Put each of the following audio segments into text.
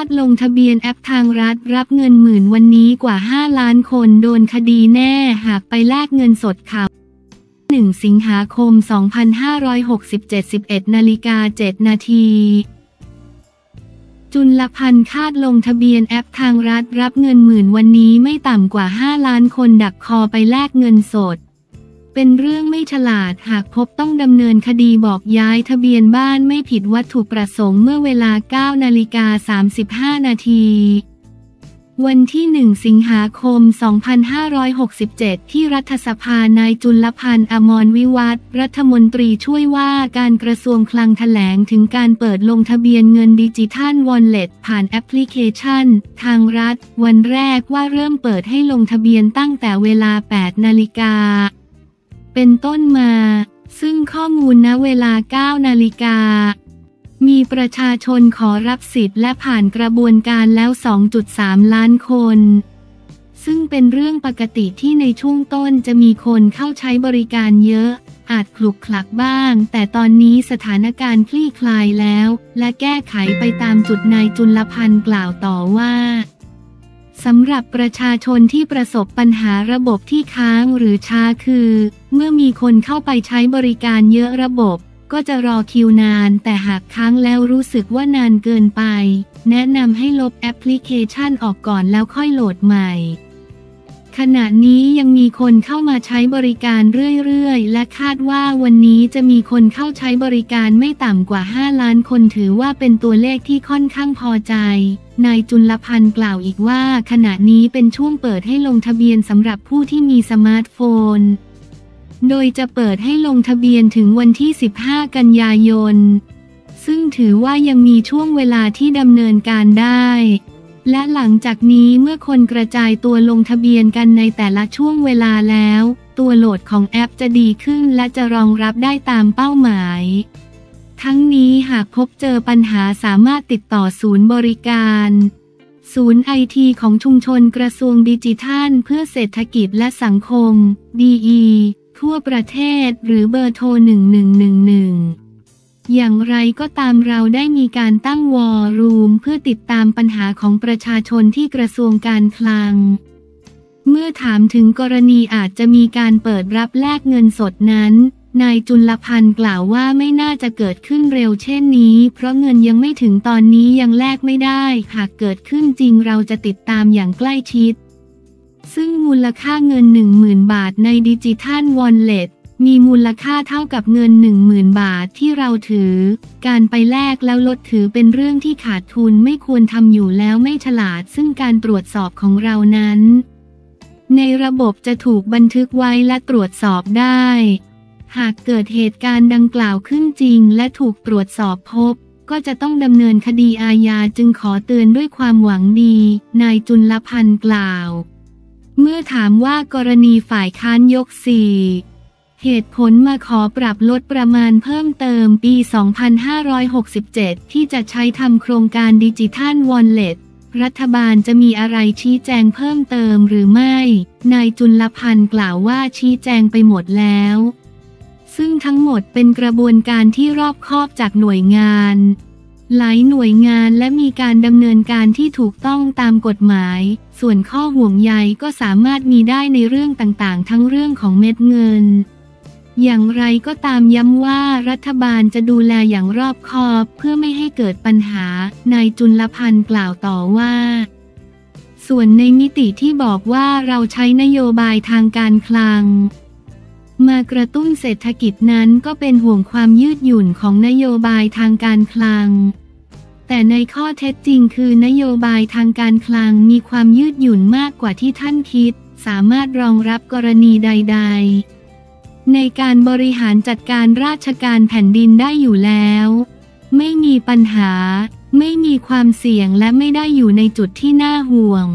าดลงทะเบียนแอปทางรัฐรับเงินหมื่นวันนี้กว่า 5 ล้านคนโดนคดีแน่หากไปแลกเงินสดข่าว1 สิงหาคม 2567 11นาฬิกา 7 นาที จุลพันธ์คาดลงทะเบียนแอปทางรัฐรับเงินหมื่นวันนี้ไม่ต่ำกว่า 5 ล้านคนดักคอไปแลกเงินสด เป็นเรื่องไม่ฉลาดหากพบต้องดำเนินคดีบอกย้ายทะเบียนบ้านไม่ผิดวัตถุประสงค์เมื่อเวลา 9 นาฬิกา 35 นาทีวันที่ 1 สิงหาคม 2567 ที่รัฐสภานายจุลพันธ์อมรวิวัฒน์รัฐมนตรีช่วยว่าการกระทรวงคลังแถลงถึงการเปิดลงทะเบียนเงินดิจิทัลวอลเล็ตผ่านแอปพลิเคชัน ทางรัฐ วันแรกว่าเริ่มเปิดให้ลงทะเบียนตั้งแต่เวลา 8 นาฬิกา เป็นต้นมา ซึ่งข้อมูลณเวลา 9 นาฬิกา มีประชาชนขอรับสิทธิ์และผ่านกระบวนการแล้ว 2.3 ล้านคน ซึ่งเป็นเรื่องปกติที่ในช่วงต้นจะมีคนเข้าใช้บริการเยอะ อาจคลุกคลักบ้าง แต่ตอนนี้สถานการณ์คลี่คลายแล้ว และแก้ไขไปตามจุดนายจุลพันธ์กล่าวต่อว่า สำหรับประชาชนที่ประสบปัญหาระบบที่ค้างหรือช้าคือ เมื่อมีคนเข้าไปใช้บริการเยอะระบบ ก็จะรอคิวนาน แต่หากค้างแล้วรู้สึกว่านานเกินไป แนะนำให้ลบแอปพลิเคชันออกก่อนแล้วค่อยโหลดใหม่ ขณะนี้ยังมีคนเข้ามาใช้บริการเรื่อยๆ และคาดว่าวันนี้จะมีคนเข้าใช้บริการไม่ต่ำกว่า 5 ล้านคนถือว่าเป็นตัวเลขที่ค่อนข้างพอใจ นายจุลพันธ์กล่าวอีกว่า ขณะนี้เป็นช่วงเปิดให้ลงทะเบียนสำหรับผู้ที่มีสมาร์ทโฟน โดยจะเปิดให้ลงทะเบียนถึงวันที่ 15 กันยายน ซึ่งถือว่ายังมีช่วงเวลาที่ดำเนินการได้ และหลังจากนี้เมื่อคนกระจายตัวลงทะเบียนกันในแต่ละช่วงเวลาแล้ว ตัวโหลดของแอปจะดีขึ้นและจะรองรับได้ตามเป้าหมาย ทั้งนี้หากพบเจอปัญหาสามารถติดต่อศูนย์บริการ ศูนย์ไอทีของชุมชนกระทรวงดิจิทัล เพื่อเศรษฐกิจและสังคม DE ทั่วประเทศหรือเบอร์โทร 1111 อย่างไรก็ตามเราได้มีการตั้งวอลรูมเพื่อติดตามปัญหาของประชาชนที่กระทรวงการคลัง เมื่อถามถึงกรณีอาจจะมีการเปิดรับแลกเงินสดนั้น นายจุลพันธ์กล่าวว่าไม่น่าจะเกิดขึ้นเร็วเช่นนี้ เพราะเงินยังไม่ถึงตอนนี้ยังแลกไม่ได้ หากเกิดขึ้นจริงเราจะติดตามอย่างใกล้ชิด ซึ่งมูลค่าเงิน 10,000 บาทในดิจิทัลวอลเล็ต มีมูลค่าเท่ากับเงิน 10,000 บาทที่เราถือ การไปแลกแล้วลดถือเป็นเรื่องที่ขาดทุนไม่ควรทำอยู่แล้วไม่ฉลาด ซึ่งการตรวจสอบของเรานั้น ในระบบจะถูกบันทึกไว้และตรวจสอบได้ หากเกิดเหตุการณ์ดังกล่าวขึ้นจริง และถูกตรวจสอบพบ ก็จะต้องดำเนินคดีอาญาจึงขอเตือนด้วยความหวังดี นายจุลพันธ์กล่าว เมื่อถามว่ากรณีฝ่ายค้านยกสี่ เหตุผลมาขอปรับลดประมาณเพิ่มเติมปี 2567 ที่จะใช้ทำโครงการดิจิทัลวอลเล็ตรัฐบาลจะมีอะไรชี้แจงเพิ่มเติมหรือไม่ นายจุลพันธ์กล่าวว่าชี้แจงไปหมดแล้ว ซึ่งทั้งหมดเป็นกระบวนการที่รอบคอบจากหน่วยงาน หลายหน่วยงานและมีการดำเนินการที่ถูกต้องตามกฎหมาย ส่วนข้อห่วงใยก็สามารถมีได้ในเรื่องต่างๆ ทั้งเรื่องของเม็ดเงิน อย่างไรก็ตามย้ำว่ารัฐบาลจะดูแลอย่างรอบคอบเพื่อไม่ให้เกิดปัญหา นายจุลพันธ์กล่าวต่อว่า ส่วนในมิติที่บอกว่าเราใช้นโยบายทางการคลัง มากระตุ้นเศรษฐกิจนั้นก็เป็นห่วงความยืดหยุ่นของนโยบายทางการคลัง แต่ในข้อเท็จจริงคือนโยบายทางการคลังมีความยืดหยุ่นมากกว่าที่ท่านคิด สามารถรองรับกรณีใด ๆ ในการบริหารจัดการราชการแผ่นดินได้อยู่แล้ว ไม่มีปัญหา ไม่มีความเสี่ยงและไม่ได้อยู่ในจุดที่น่าห่วง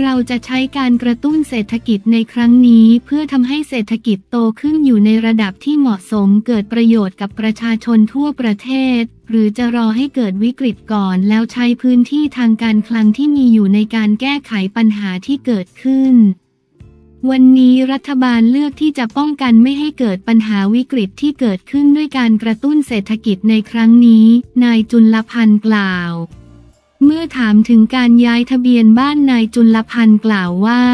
เราจะใช้การกระตุ้นเศรษฐกิจในครั้งนี้เพื่อทำให้เศรษฐกิจโตขึ้นอยู่ในระดับที่เหมาะสมเกิดประโยชน์กับประชาชนทั่วประเทศ หรือจะรอให้เกิดวิกฤตก่อนแล้วใช้พื้นที่ทางการคลังที่มีอยู่ในการแก้ไขปัญหาที่เกิดขึ้น วันนี้รัฐบาลเลือกที่จะป้องกันไม่ให้เกิดปัญหาวิกฤตที่เกิดขึ้นด้วยการกระตุ้นเศรษฐกิจในครั้งนี้ นายจุลพันธ์กล่าว เมื่อถามถึงการย้ายทะเบียนบ้านนายจุลพันธ์กล่าวว่า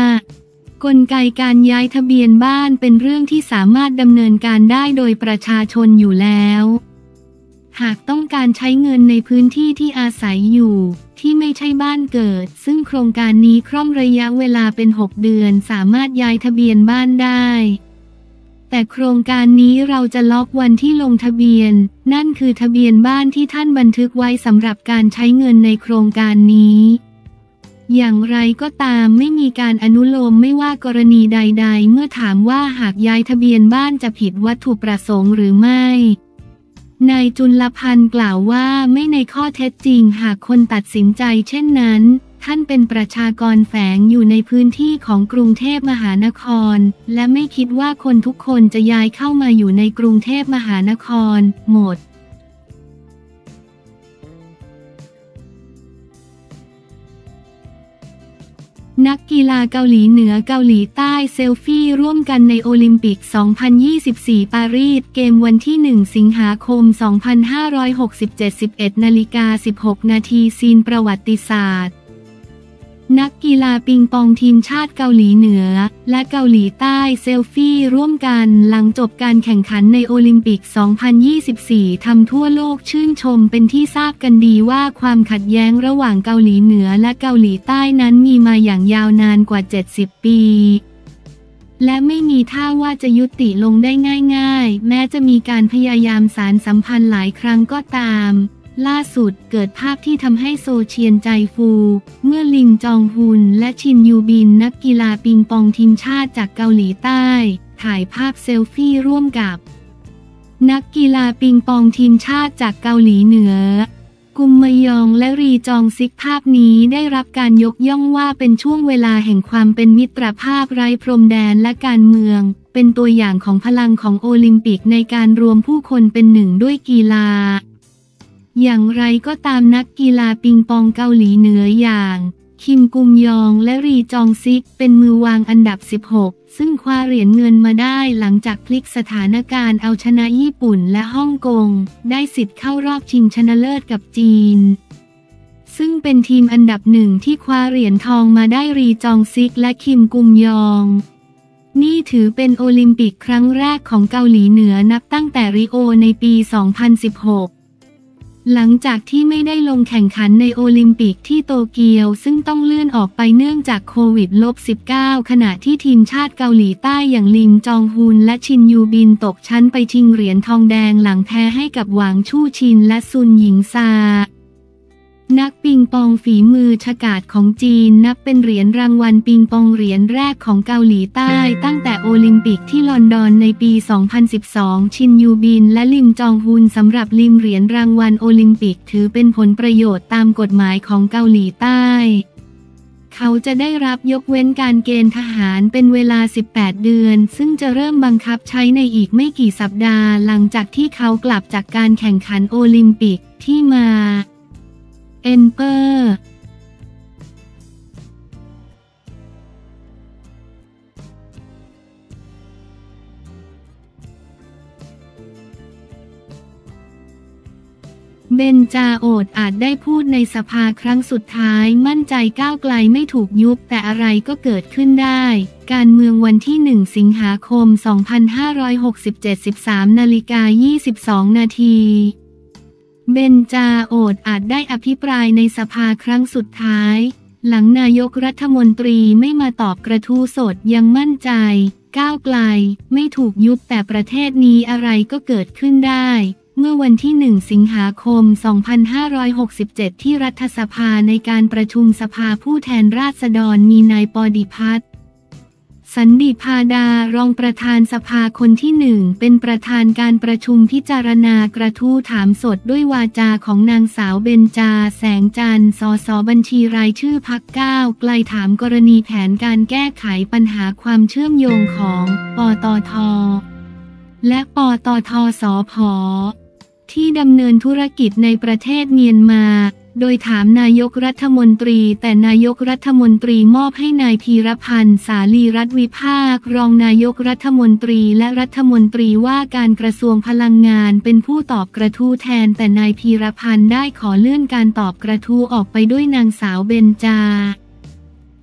กลไกการย้ายทะเบียนบ้านเป็นเรื่องที่สามารถดำเนินการได้โดยประชาชนอยู่แล้ว หากต้องการใช้เงินในพื้นที่ที่อาศัยอยู่ ที่ไม่ใช่บ้านเกิด ซึ่งโครงการนี้คร่อมระยะเวลาเป็น 6 เดือนสามารถย้ายทะเบียนบ้านได้ แต่โครงการนี้เราจะล็อกวันที่ลงทะเบียน นั่นคือทะเบียนบ้านที่ท่านบันทึกไว้สำหรับการใช้เงินในโครงการนี้อย่างไรก็ตามไม่มีการอนุโลมไม่ว่ากรณีใด ๆ เมื่อถามว่าหากย้ายทะเบียนบ้านจะผิดวัตถุประสงค์หรือไม่ นายจุลพันธ์กล่าวว่าไม่ในข้อเท็จจริงหากคนตัดสินใจเช่นนั้น ท่านเป็นประชากรแฝงอยู่ในพื้นที่ของกรุงเทพมหานคร และไม่คิดว่าคนทุกคนจะย้ายเข้ามาอยู่ในกรุงเทพมหานคร หมด นักกีฬาเกาหลีเหนือเกาหลีใต้เซลฟี่ร่วมกันในโอลิมปิก 2024 ปารีส เกมวันที่ 1 สิงหาคม 2567 11นาฬิกา 16 นาทีซีนประวัติศาสตร์ นักกีฬาปิงปองทีมชาติเกาหลีเหนือ และเกาหลีใต้เซลฟี่ร่วมกันหลังจบการแข่งขันในโอลิมปิก 2024 ทำทั่วโลกชื่นชมเป็นที่ทราบกันดีว่าความขัดแย้งระหว่างเกาหลีเหนือและเกาหลีใต้นั้นมีมาอย่างยาวนานกว่า 70 ปีและไม่มีท่าว่าจะยุติลงได้ง่าย ๆ แม้จะมีการพยายามสารสัมพันธ์หลายครั้งก็ตาม ล่าสุดเกิดภาพที่ทำให้โซเชียนใจฟู เมื่อลิมจองฮุนและชินยูบินนักกีฬาปิงปองทีมชาติจากเกาหลีใต้ ถ่ายภาพเซลฟี่ร่วมกับ นักกีฬาปิงปองทีมชาติจากเกาหลีเหนือ กุมมยองและรีจองซิกภาพนี้ได้รับการยกย่องว่าเป็นช่วงเวลาแห่งความเป็นมิตรภาพไร้พรมแดนและการเมือง เป็นตัวอย่างของพลังของโอลิมปิกในการรวมผู้คนเป็นหนึ่งด้วยกีฬา อย่างไรก็ตามนักกีฬาปิงปองเกาหลีเหนืออย่าง คิมกุมยองและรีจองซิกเป็นมือวางอันดับ 16 ซึ่งคว้าเหรียญเงินมาได้หลังจากพลิกสถานการณ์เอาชนะญี่ปุ่นและฮ่องกง ได้สิทธิ์เข้ารอบชิงชนะเลิศกับจีนซึ่งเป็นทีมอันดับหนึ่งที่คว้าเหรียญทองมาได้รีจองซิกและคิมกุมยอง นี่ถือเป็นโอลิมปิกครั้งแรกของเกาหลีเหนือนับตั้งแต่ริโอในปี 2016 หลังจากที่ไม่ได้ลงแข่งขันในโอลิมปิกที่โตเกียว ซึ่งต้องเลื่อนออกไปเนื่องจากโควิด -19 ขณะที่ทีมชาติเกาหลีใต้อย่างลิมจองฮุนและชินยูบินตกชั้นไปชิงเหรียญทองแดงหลังแพ้ให้กับหวางชู่ชินและซุนหญิงซา นักปิงปองฝีมือฉกาจของจีนนับเป็นเหรียญรางวัลปิงปองเหรียญแรกของเกาหลีใต้ตั้งแต่โอลิมปิกที่ลอนดอนในปี 2012 ชินยูบินและลิมจองฮุนสำหรับลิมเหรียญรางวัลโอลิมปิกถือเป็นผลประโยชน์ตามกฎหมายของเกาหลีใต้ เขาจะได้รับยกเว้นการเกณฑ์ทหารเป็นเวลา 18 เดือน ซึ่งจะเริ่มบังคับใช้ในอีกไม่กี่สัปดาห์หลังจากที่เขากลับจากการแข่งขันโอลิมปิกที่มา เอนเปอร์เบนจาโอดอาจได้พูดในสภาครั้งสุดท้ายมั่นใจก้าวไกลไม่ถูกยุบแต่อะไรก็เกิดขึ้นได้ การเมืองวันที่ 1 สิงหาคม 2567 13นาฬิกา22 นาที เบนจาโอดอาจได้อภิปรายในสภาครั้งสุดท้าย หลังนายกรัฐมนตรีไม่มาตอบกระทู้สดยังมั่นใจ ก้าวไกล ไม่ถูกยุบแต่ประเทศนี้อะไรก็เกิดขึ้นได้ เมื่อวันที่ 1 สิงหาคม 2567 ที่รัฐสภาในการประชุมสภาผู้แทนราษฎรมีนายปอดิพัฒน์ สันดิพาดารองประธานสภาคนที่หนึ่งเป็นประธานการประชุมพิจารณากระทู้ถามสดด้วยวาจาของนางสาวเบนจา แสงจันทร์สสบัญชีรายชื่อพักก้าวไกลถามกรณีแผนการแก้ไขปัญหาความเชื่อมโยงของปตท และปตทสพที่ดำเนินธุรกิจในประเทศเมียนมา โดยถามนายกรัฐมนตรี แต่นายกรัฐมนตรีมอบให้นายพีรพันธ์สาลีรัฐวิภาค รองนายกรัฐมนตรีและรัฐมนตรีว่าการกระทรวงพลังงานเป็นผู้ตอบกระทู้แทน แต่นายพีรพันธ์ได้ขอเลื่อนการตอบกระทู้ออกไปด้วยนางสาวเบนจา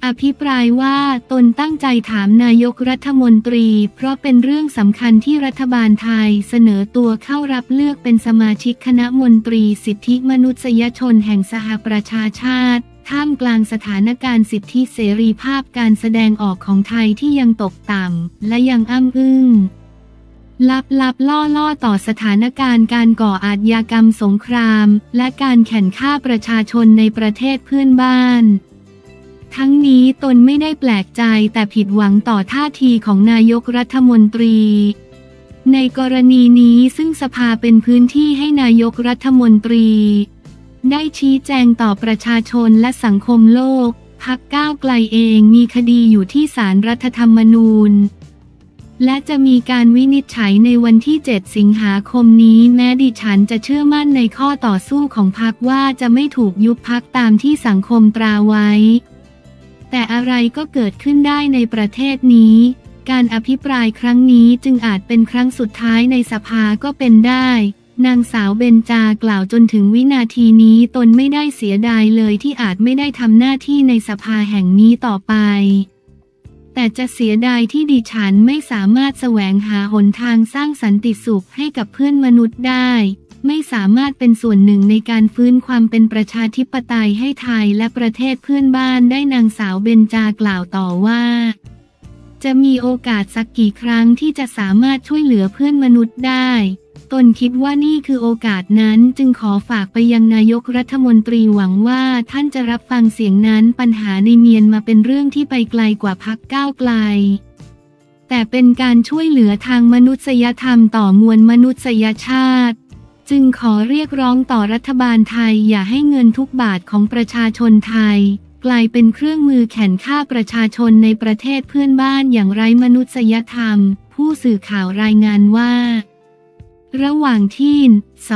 อภิปรายว่าตนตั้งใจถามนายกรัฐมนตรี เพราะเป็นเรื่องสำคัญที่รัฐบาลไทยเสนอตัวเข้ารับเลือกเป็นสมาชิกคณะมนตรีสิทธิมนุษยชนแห่งสหประชาชาติ ท่ามกลางสถานการณ์สิทธิเสรีภาพการแสดงออกของไทยที่ยังตกต่ำและยังอ้ำอึ้งลับลับล่อล่อต่อสถานการณ์การก่ออาชญากรรมสงคราม และการแข่นฆ่าประชาชนในประเทศเพื่อนบ้าน ทั้งนี้ตนไม่ได้แปลกใจแต่ผิดหวังต่อท่าทีของนายกรัฐมนตรี ในกรณีนี้ซึ่งสภาเป็นพื้นที่ให้นายกรัฐมนตรี ได้ชี้แจงต่อประชาชนและสังคมโลกพักก้าวไกลเองมีคดีอยู่ที่ศาลรรัฐธรรมนูญ และจะมีการวินิจฉัยในวันที่ 7 สิงหาคมนี้แม้ดิฉันจะเชื่อมั่นในข้อต่อสู้ของพักว่าจะไม่ถูกยุบพักตามที่สังคมตราไว้ แต่อะไรก็เกิดขึ้นได้ในประเทศนี้ การอภิปรายครั้งนี้จึงอาจเป็นครั้งสุดท้ายในสภาก็เป็นได้ นางสาวเบนจากล่าวจนถึงวินาทีนี้ตนไม่ได้เสียดายเลยที่อาจไม่ได้ทำหน้าที่ในสภาแห่งนี้ต่อไป แต่จะเสียดายที่ดิฉันไม่สามารถแสวงหาหนทางสร้างสันติสุขให้กับเพื่อนมนุษย์ได้ ไม่สามารถเป็นส่วนหนึ่งในการฟื้นความเป็นประชาธิปไตยให้ไทยและประเทศเพื่อนบ้านได้นางสาวเบนจากล่าวต่อว่า จะมีโอกาสสักกี่ครั้งที่จะสามารถช่วยเหลือเพื่อนมนุษย์ได้ ตนคิดว่านี่คือโอกาสนั้นจึงขอฝากไปยังนายกรัฐมนตรีหวังว่าท่านจะรับฟังเสียงนั้นปัญหาในเมียนมาเป็นเรื่องที่ไปไกลกว่าพักก้าวไกลแต่เป็นการช่วยเหลือทางมนุษยธรรมต่อมวลมนุษยชาติ จึงขอเรียกร้องต่อรัฐบาลไทยอย่าให้เงินทุกบาทของประชาชนไทย กลายเป็นเครื่องมือแข่นฆ่าประชาชนในประเทศเพื่อนบ้านอย่างไร้มนุษยธรรม ผู้สื่อข่าวรายงานว่า ระหว่างที่ส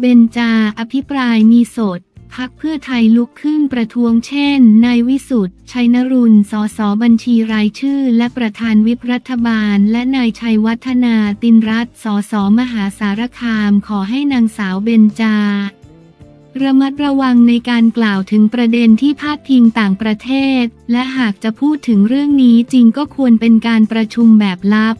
เบนจา อภิปรายมีสด พักเพื่อไทยลุกขึ้นประท้วงเช่น นายวิสุทธ์ชัยนรุนสอสอบัญชีรายชื่อ และประธานวิปรัฐบาล และนายชัยวัฒนาตินรัตน์สอสอมหาสารคามขอให้นางสาวเบนจา ระมัดระวังในการกล่าวถึงประเด็นที่พาดพิงต่างประเทศ และหากจะพูดถึงเรื่องนี้จริงก็ควรเป็นการประชุมแบบลับ